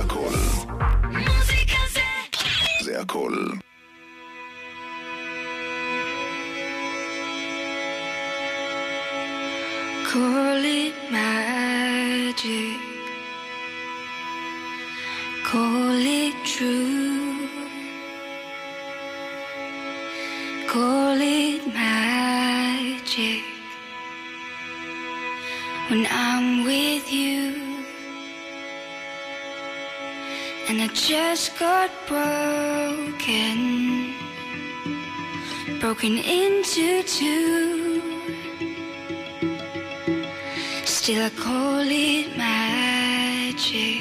הכל. מוזיקה זה... זה הכל. Broken into two. Still, I call it magic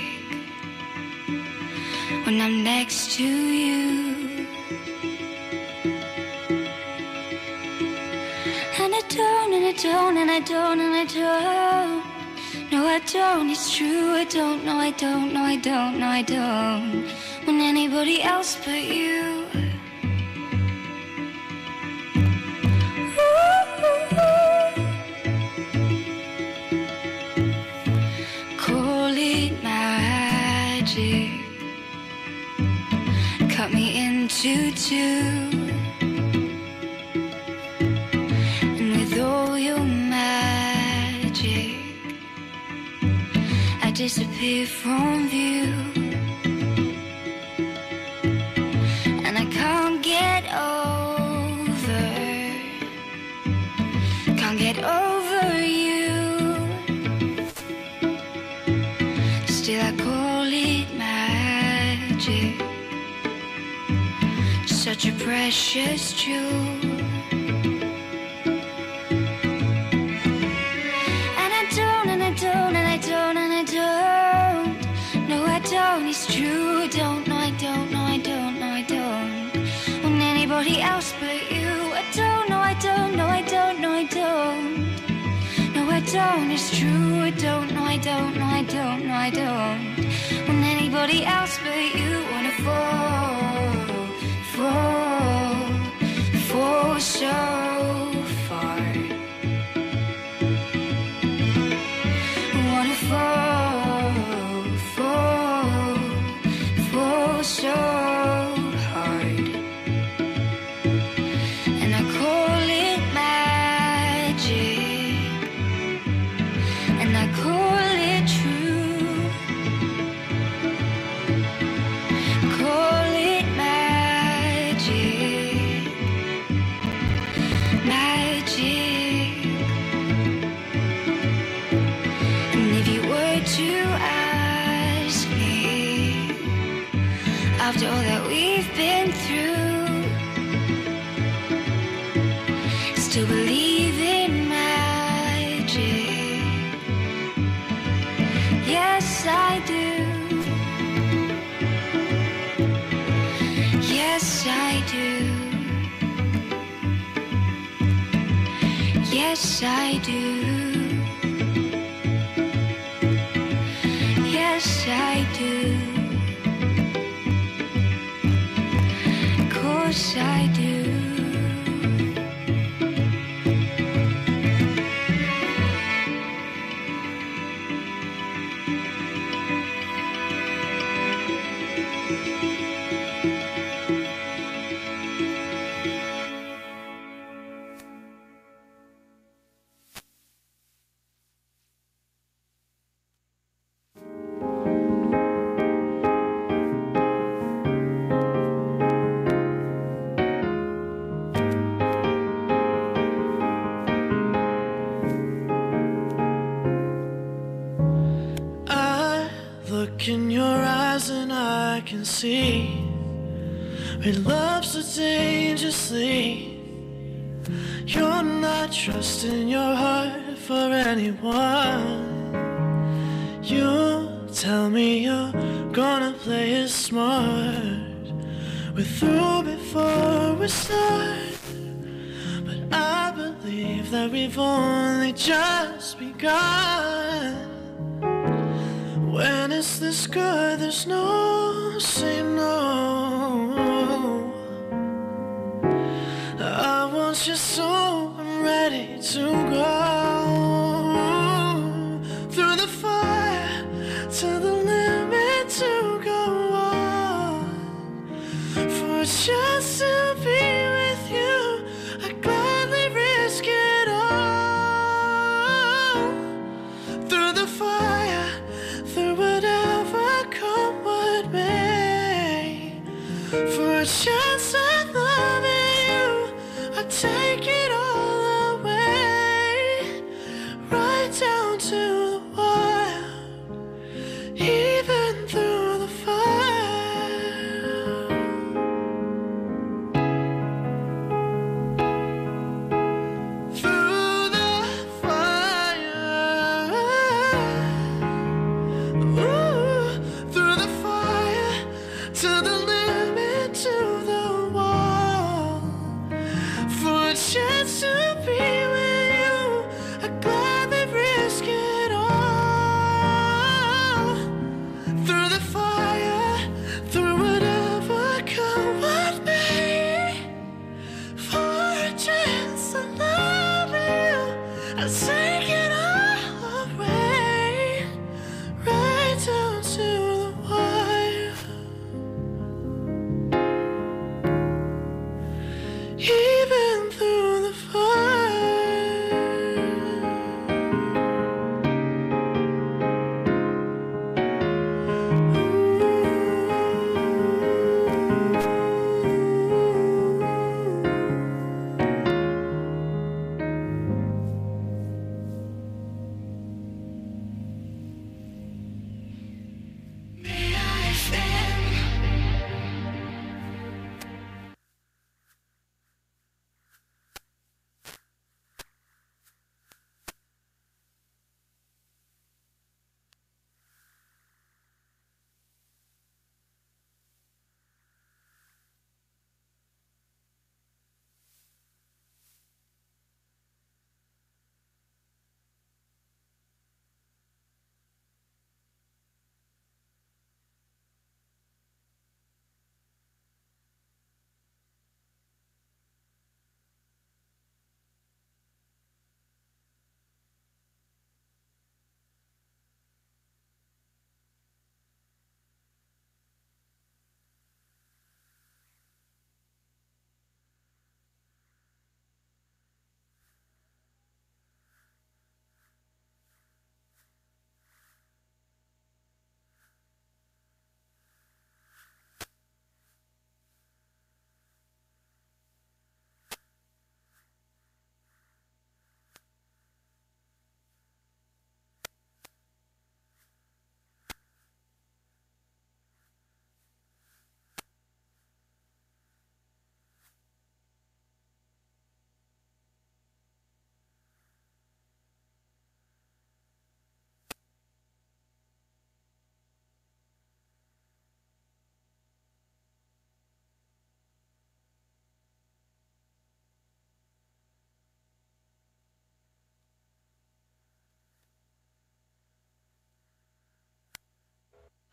when I'm next to you. And I don't, and I don't, and I don't, and I don't. No, I don't, it's true. I don't, no, I don't, no, I don't, no, I don't. When anybody else but you. And with all your magic, I disappear from it's true. I don't, no, I don't, no, I don't, no, I don't. When anybody else but you, I don't, no, I don't, no, I don't, no, I don't. No, I don't, it's true. I don't, no, I don't, no, I don't, no, I don't. When anybody else but you wanna fall, fall, fall so Yes, I do. Yes, I do. See we love so dangerously. You're not trusting your heart for anyone. You tell me you're gonna play it smart. We're through before we start. But I believe that we've only just begun. When it's this good, there's no say no. I want you so I'm ready to go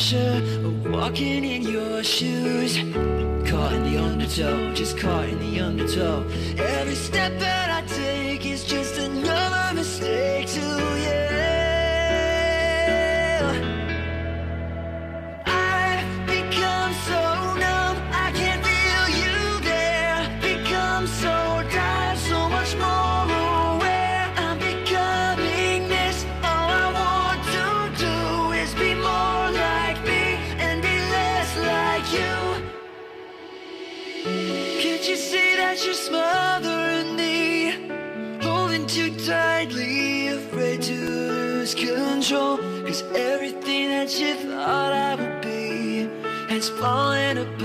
pressure of walking in your shoes. Caught in the undertow, just caught in the undertow. Every step that I falling apart.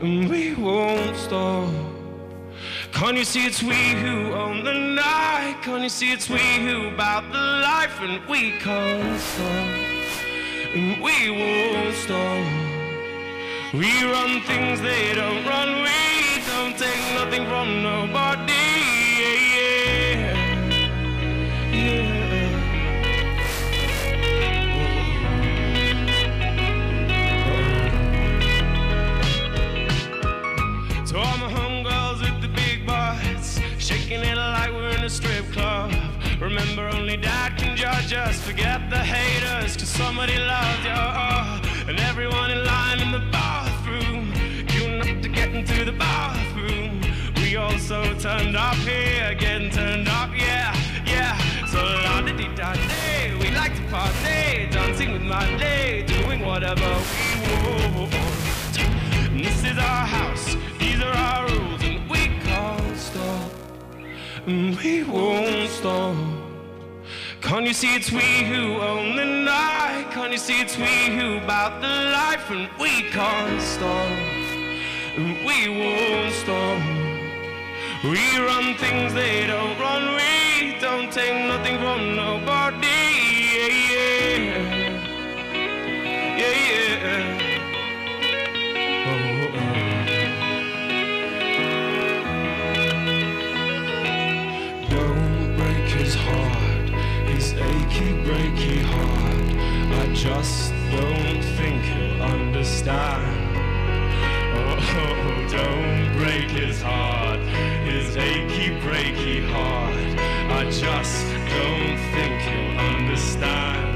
And we won't stop. Can't you see it's we who own the night? Can't you see it's we who bout the life, and we can't stop, and we won't stop. We run things they don't run, we don't take nothing from nobody. Remember, only dad can judge us. Forget the haters, cause somebody loved you. Uh, and everyone in line in the bathroom, queuing up to get into the bathroom. We all so turned up here, getting turned up, yeah, yeah. So la di di da day, we like to party, dancing with my lady, doing whatever we want. And this is our house, these are our rules, we won't stop. Can't you see it's we who own the night? Can't you see it's we who bout the life, and we can't stop, and we won't stop. We run things they don't run, we don't take nothing from nobody. Achy, breaky heart. I just don't think he'll understand. Oh, don't break his heart, his achy, breaky heart. I just don't think he'll understand.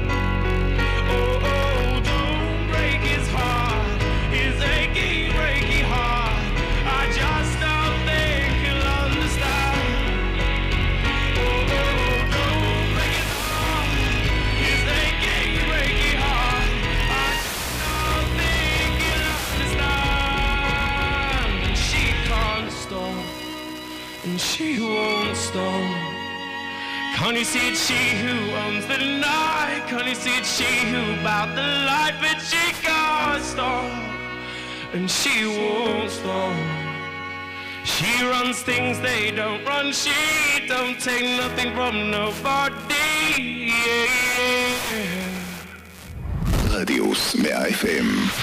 runs things they don't run. She don't take nothing from nobody. Yeah. רדיוס 100 FM.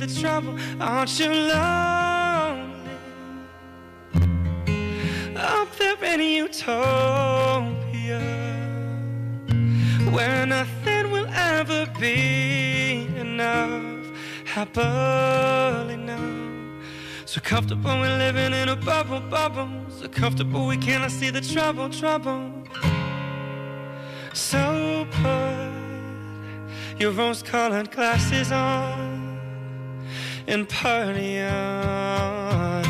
the trouble. Aren't you lonely? Up there in utopia where nothing will ever be enough. Happily now, so comfortable we're living in a bubble, bubble. So comfortable we cannot see the trouble, trouble. So put your rose-colored glasses on and party on.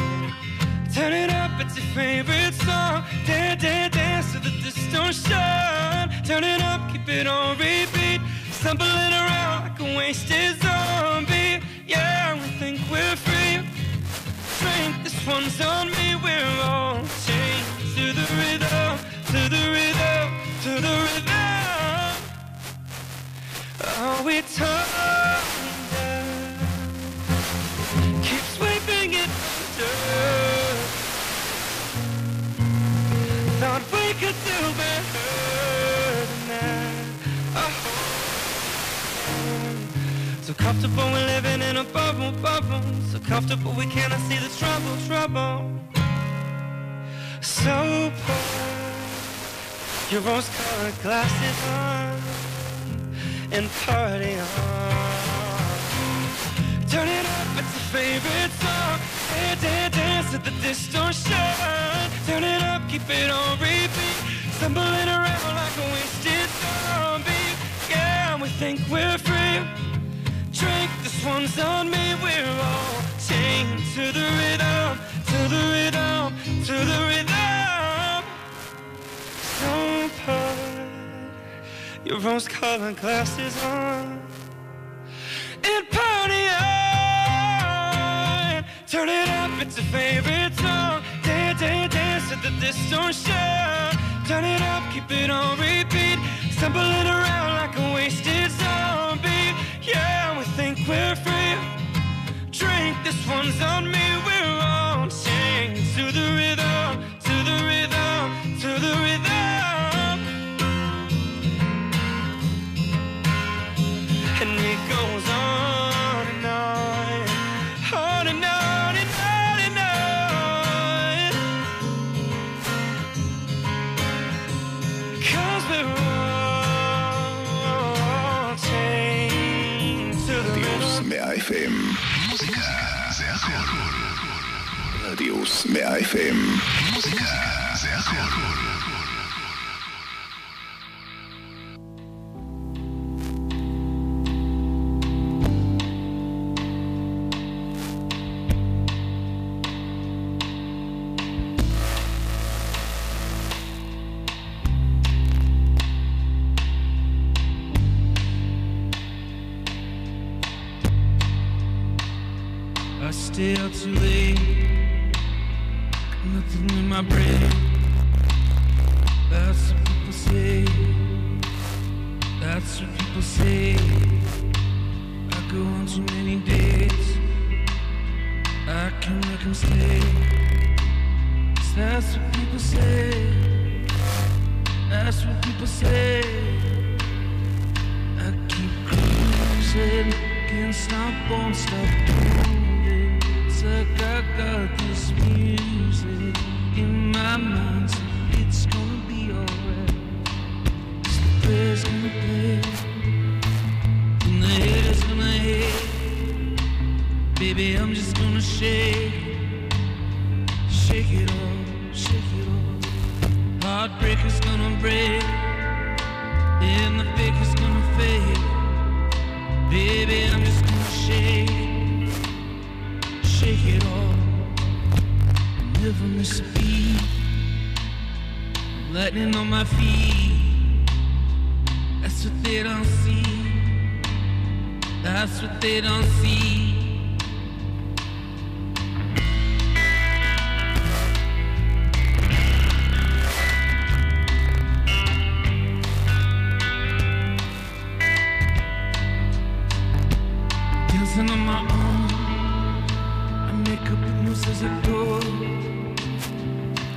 Turn it up, it's your favorite song. Dance, dance, dance to the distortion. Turn it up, keep it on repeat. Stumbling around like a wasted zombie. Yeah, we think we're free. Drink, this one's on me. We're all comfortable we cannot see the trouble, trouble. So put your rose-colored glasses on and party on. Turn it up, it's a favorite song. Dance, dance, dance to the distortion. Turn it up, keep it on repeat. Stumbling around like a wasted zombie. Yeah, we think we're free. Drink, this one's on me. We're all sing to the rhythm, to the rhythm, to the rhythm. Don't put your rose-colored glasses on and party on. Turn it up, it's a favorite song. Dance, dance, dance to the distortion. Turn it up, keep it on repeat. Stumbling around like a wasted zombie. Yeah, we think we're free. This one's on me, we're all chains to the rhythm, to the rhythm, to the rhythm. 100 FM. מוזיקה זה הכל.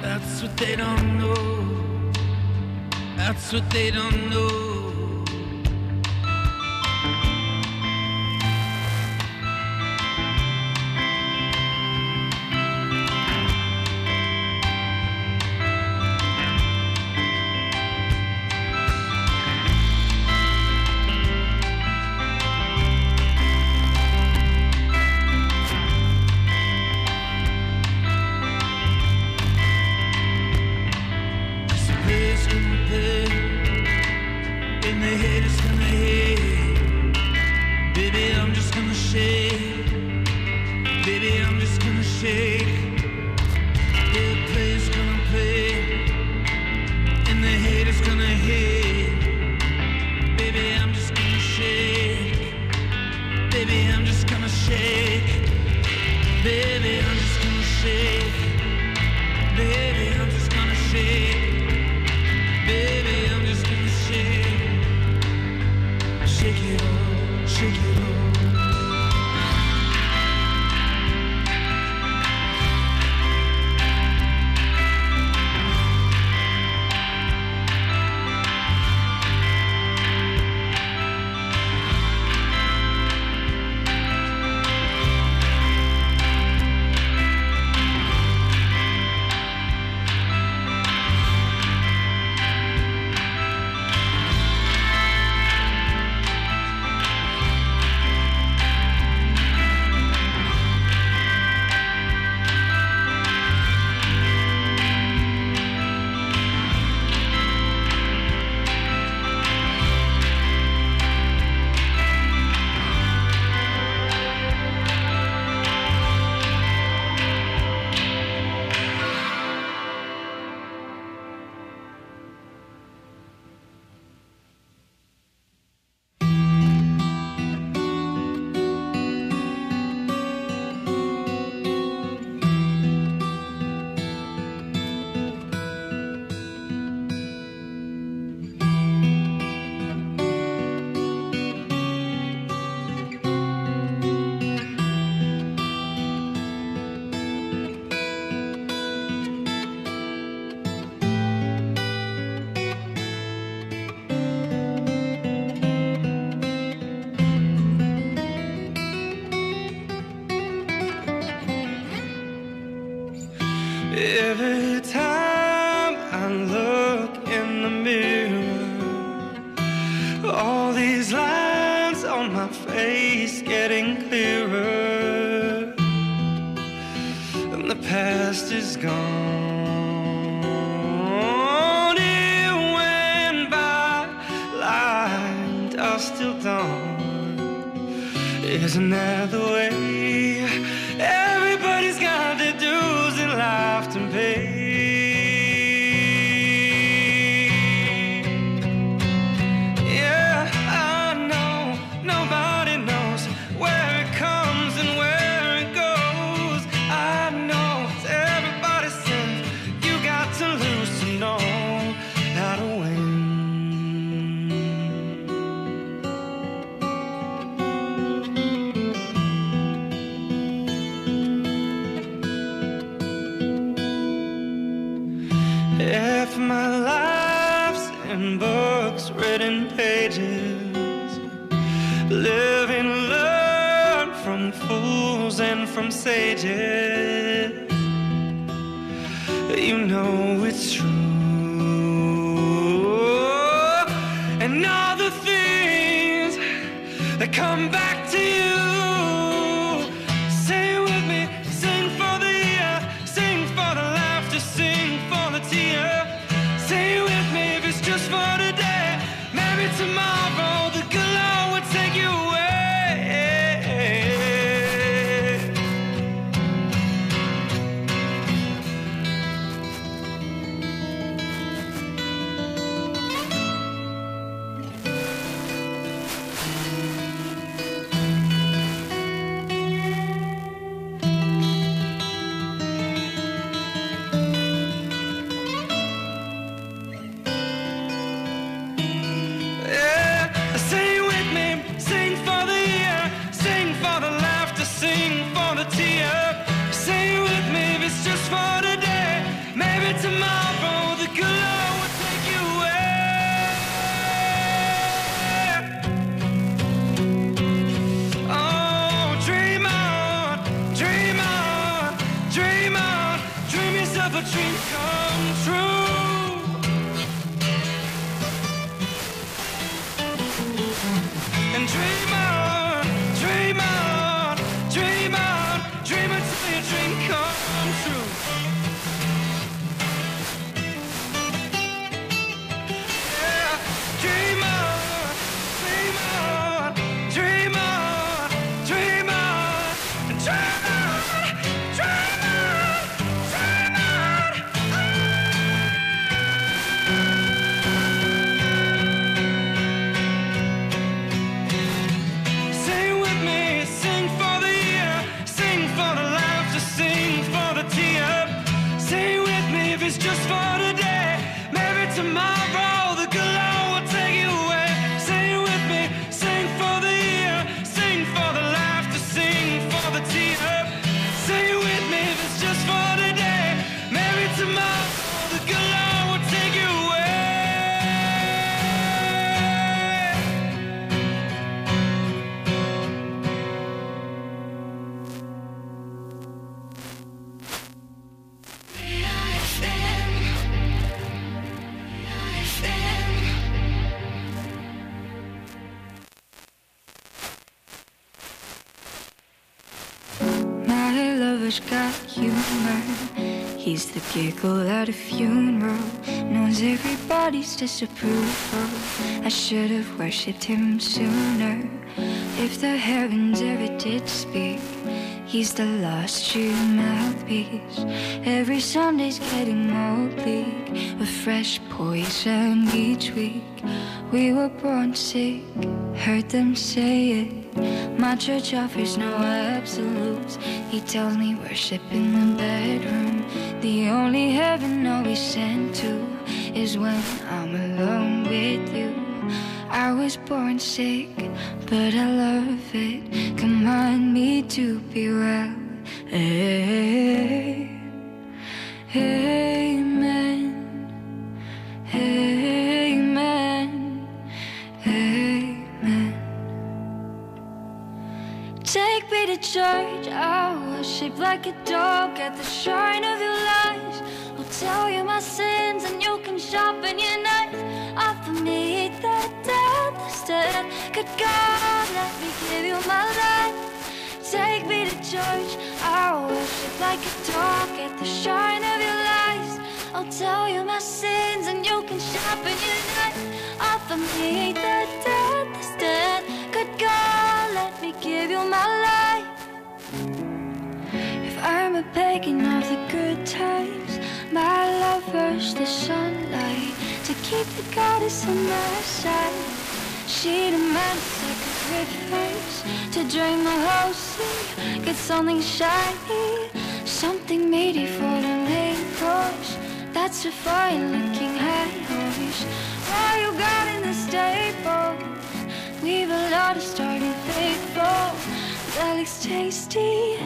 That's what they don't know. That's what they don't know. did. You know it's true. And all the things that come back at a funeral. Knows everybody's disapproval. I should have worshipped him sooner. If the heavens ever did speak He's the lost true mouthpiece. Every Sunday's getting more bleak. A fresh poison each week. We were born sick, heard them say it. My church offers no absolutes. He tells me worship in the bedroom. The only heaven I'll be sent to is when I'm alone with you. I was born sick, but I love it. Command me to be well. Amen. Take me to church, I'll worship like a dog at the shrine of your lies. I'll tell you my sins and you can sharpen your knife. Offer me that death instead. Good God, let me give you my life. Take me to church, I'll worship like a dog at the shrine of your lies. I'll tell you my sins and you can sharpen your knife. Offer me that death instead. Good God, let me give you my life. I'm a pagan of the good times, my lover's the sunlight to keep the goddess on my side. She demands sacrifice to drain the whole sea. Get something shiny, something meaty for the main course. That's a fine looking head horse. Why you got in the stable We've a lot of starting faithful. Looks tasty,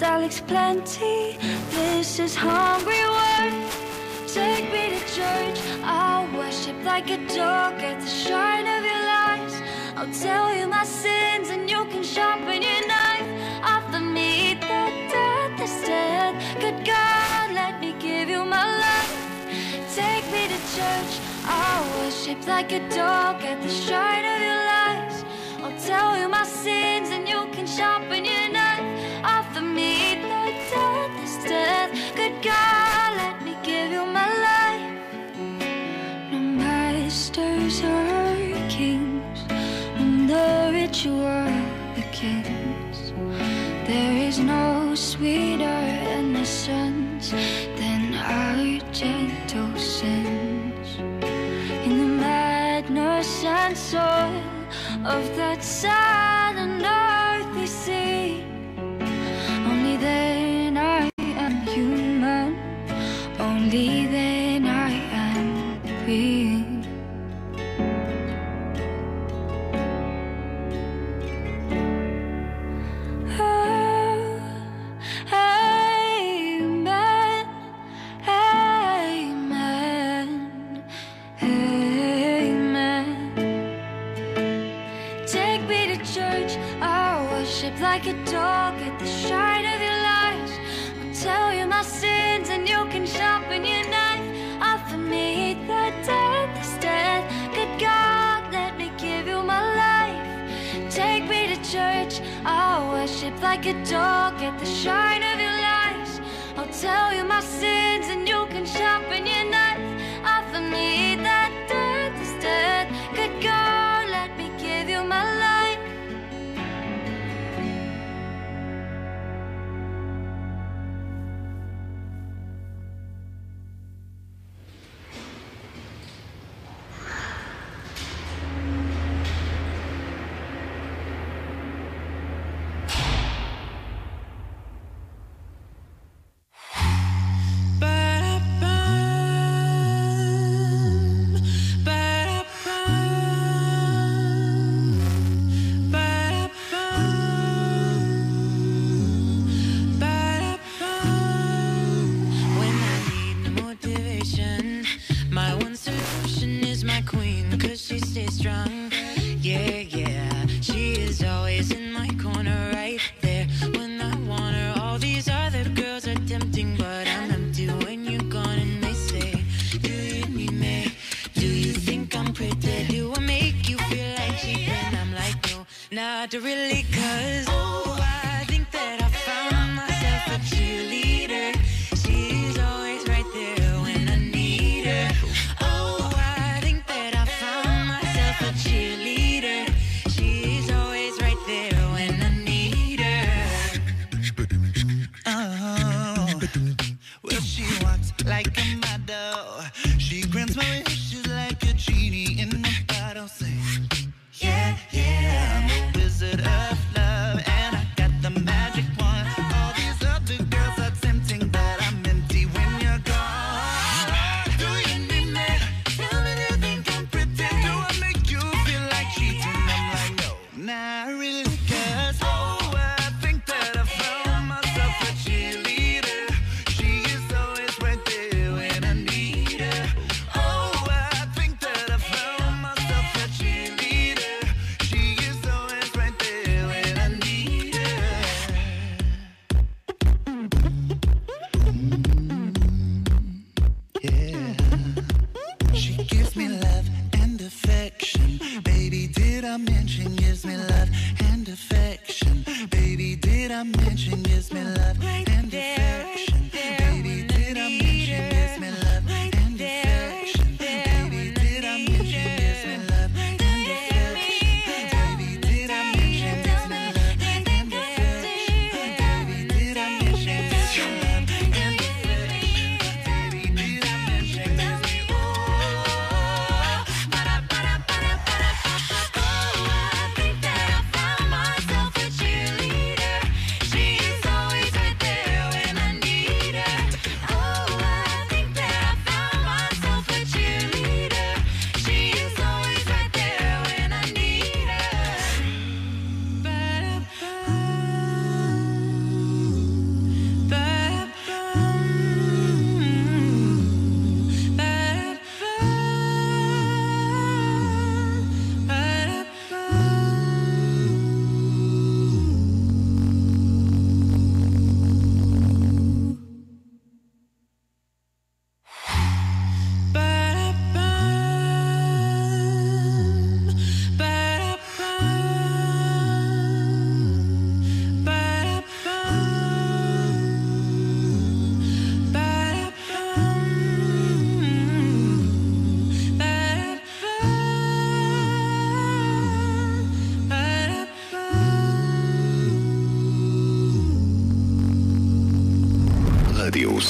looks plenty. This is hungry work. Take me to church. I'll worship like a dog at the shine of your lights. I'll tell you my sins and you can sharpen your knife. Offer me the death instead. Good God, let me give you my life. Take me to church. I'll worship like a dog at the shine of your lights. I'll tell you my sins sharpen your knife. Offer me the death instead. Good God, let me give you my life. No masters or kings, and the rich were the kings. There is no sweeter innocence than our gentle sins. In the madness and soil of that sad only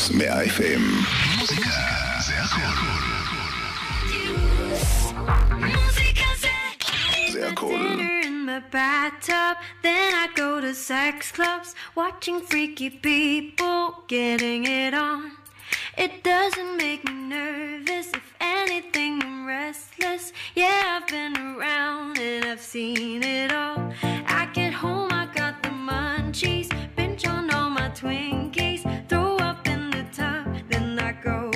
רדיוס 100 FM. מוזיקה זה הכל. זה הכל. Dinner in my bathtub, then I go to sex clubs, watching freaky people getting it on. It doesn't make me nervous, if anything, I'm restless. Yeah, I've been around and I've seen it all. I get home, I got the munchies, binge on all my Twinkies, go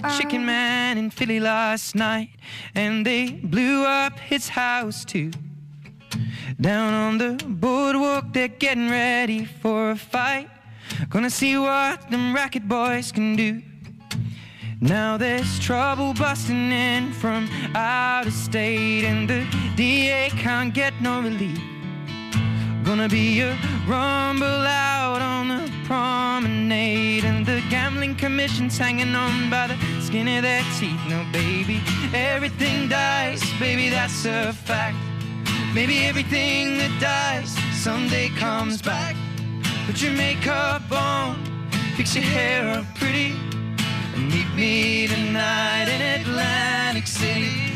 the chicken um, man in Philly last night, and they blew up his house too. Down on the boardwalk, they're getting ready for a fight. Gonna see what them racket boys can do. Now there's trouble busting in from out of state, and the DA can't get no relief. Gonna be a rumble out on the promenade And the gambling commission's hanging on by the skin of their teeth. No baby, everything dies, baby that's a fact. Maybe everything that dies someday comes back. Put your makeup on, fix your hair up pretty And meet me tonight in Atlantic City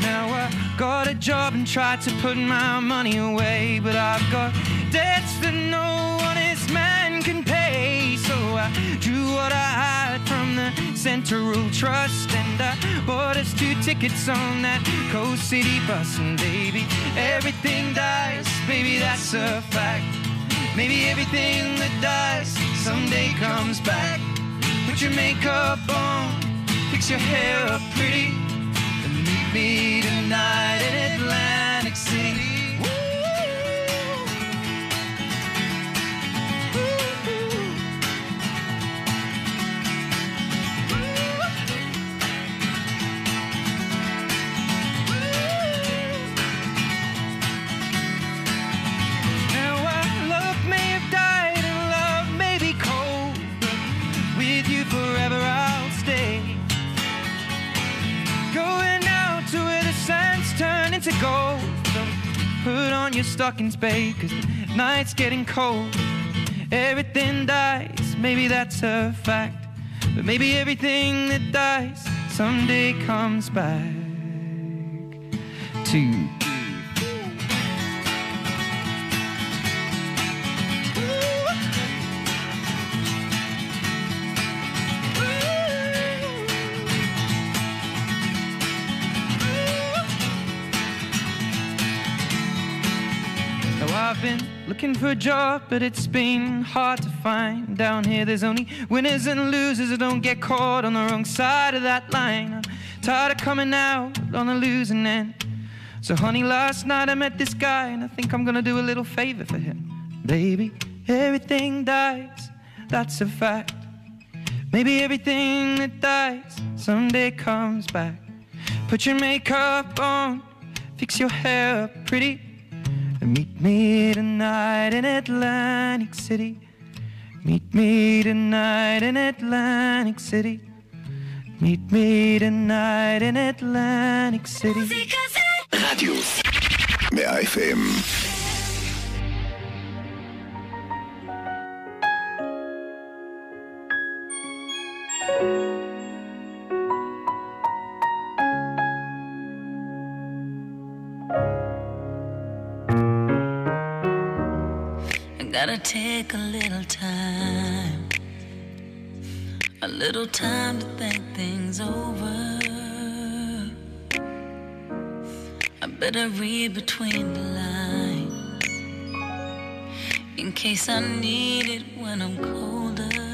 Now I got a job and tried to put my money away, but I've got debts that no honest man can pay. So I drew what I had from the Central Trust, and I bought us two tickets on that Coast City bus. And baby, everything dies, baby, that's a fact. Maybe everything that dies someday comes back. Put your makeup on, fix your hair up pretty, me tonight in Atlantic City. Turn into gold. So put on your stockings, babe, cause the night's getting cold. Everything dies, maybe that's a fact. But maybe everything that dies someday comes back to Been looking for a job, but it's been hard to find. Down here, there's only winners and losers who don't get caught on the wrong side of that line. I'm tired of coming out on the losing end. So, honey, last night I met this guy, and I think I'm gonna do a little favor for him. Baby, everything dies, that's a fact. Maybe everything that dies someday comes back. Put your makeup on, fix your hair pretty. And meet me tonight in Atlantic City. Meet me tonight in Atlantic City. Meet me tonight in Atlantic City. רדיו. 100 FM. take a little time, a little time to think things over. I better read between the lines in case I need it when I'm colder.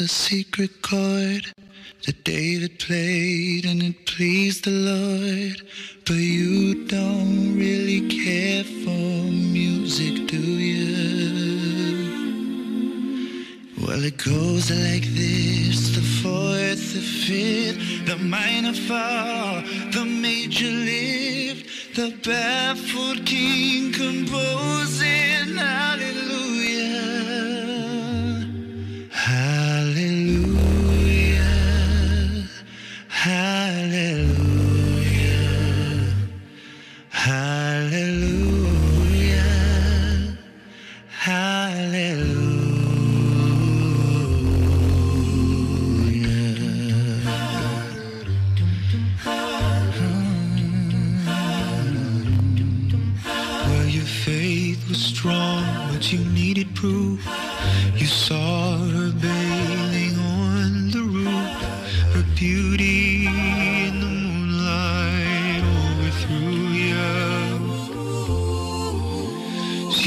A secret chord that David played and it pleased the Lord. But you don't really care for music, do you? Well, it goes like this the fourth, the fifth, the minor fall, the major lift, the baffled king composing hallelujah. Hallelujah. Hallelujah.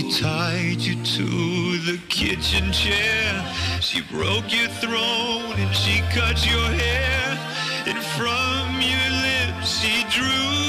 Tied you to the kitchen chair. She broke your throne and she cut your hair. And from your lips she drew